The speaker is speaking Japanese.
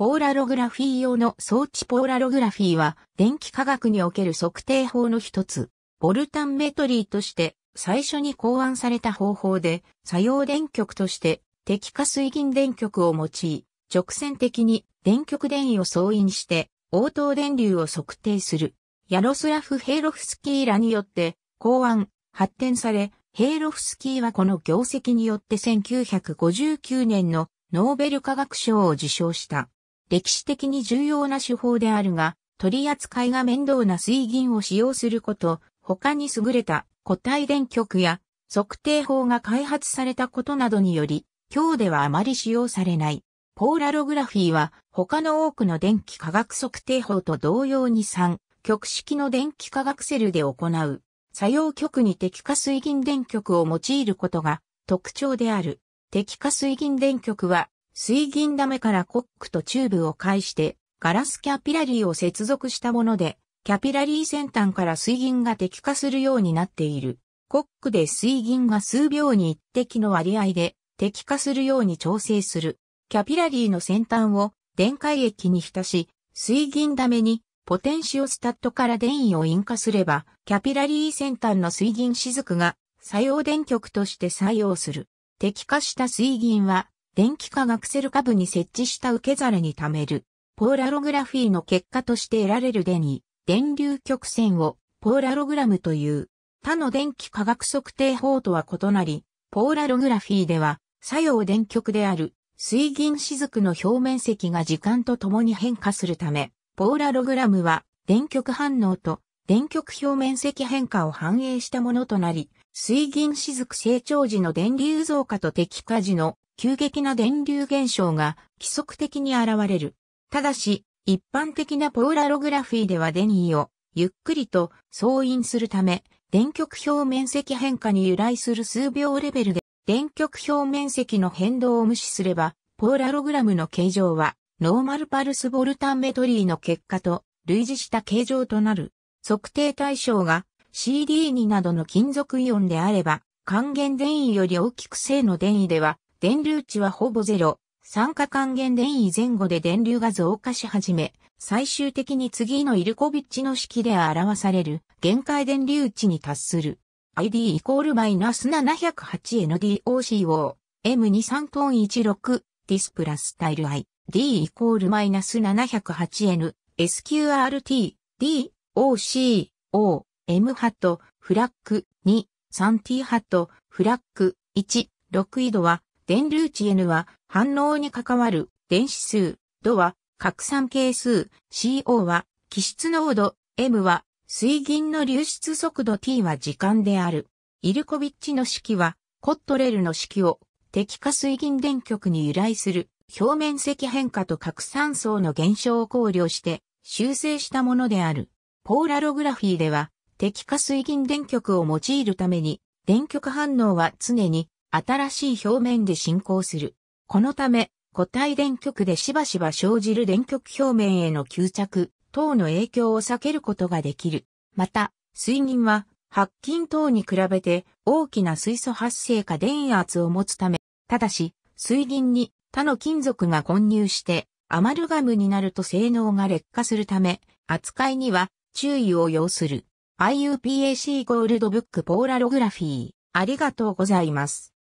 ポーラログラフィー用の装置ポーラログラフィーは電気科学における測定法の一つ。ボルタンメトリーとして最初に考案された方法で作用電極として適化水銀電極を用い、直線的に電極電位を相違して応答電流を測定する。ヤロスラフ・ヘイロフスキーらによって考案、発展され、ヘイロフスキーはこの業績によって1959年のノーベル化学賞を受賞した。歴史的に重要な手法であるが、取り扱いが面倒な水銀を使用すること、他に優れた固体電極や測定法が開発されたことなどにより、今日ではあまり使用されない。ポーラログラフィーは他の多くの電気化学測定法と同様に3極式の電気化学セルで行う作用極に適化水銀電極を用いることが特徴である。適化水銀電極は水銀ダメからコックとチューブを介してガラスキャピラリーを接続したもので、キャピラリー先端から水銀が適化するようになっている。コックで水銀が数秒に一滴の割合で適化するように調整する。キャピラリーの先端を電解液に浸し、水銀ダメにポテンシオスタットから電位を引火すれば、キャピラリー先端の水銀雫が作用電極として作用する。適化した水銀は、電気化学セル下部に設置した受け皿に貯める。ポーラログラフィーの結果として得られる電位、電流曲線をポーラログラムという。他の電気化学測定法とは異なり、ポーラログラフィーでは作用電極である水銀雫の表面積が時間とともに変化するため、ポーラログラムは電極反応と電極表面積変化を反映したものとなり、水銀雫成長時の電流増加と適化時の急激な電流現象が規則的に現れる。ただし、一般的なポーラログラフィーでは電位をゆっくりと掃引するため、電極表面積変化に由来する数秒レベルで電極表面積の変動を無視すれば、ポーラログラムの形状は、ノーマルパルスボルタンメトリーの結果と類似した形状となる。測定対象が CD2 などの金属イオンであれば、還元電位より大きく正の電位では、電流値はほぼゼロ。酸化還元電位前後で電流が増加し始め、最終的に次のイルコビッチの式で表される限界電流値に達する。ID イコールマイナス 708NDOCO M23 トン16ディスプラスタイル I D イコールマイナス 708N SQRT D OC O M ハットフラッグ2 3T ハットフラッグ1 6緯度は電流値 N は反応に関わる電子数度は拡散係数 CO は気質濃度 M は水銀の流出速度 t は時間である。イルコビッチの式は、コットレルの式を、適化水銀電極に由来する表面積変化と拡散層の減少を考慮して修正したものである。ポーラログラフィーでは、適化水銀電極を用いるために、電極反応は常に新しい表面で進行する。このため、固体電極でしばしば生じる電極表面への吸着、等の影響を避けることができる。また、水銀は、白金等に比べて大きな水素発生化電圧を持つため、ただし、水銀に他の金属が混入してアマルガムになると性能が劣化するため、扱いには注意を要する。IUPAC ゴールドブックポーラログラフィー。ありがとうございます。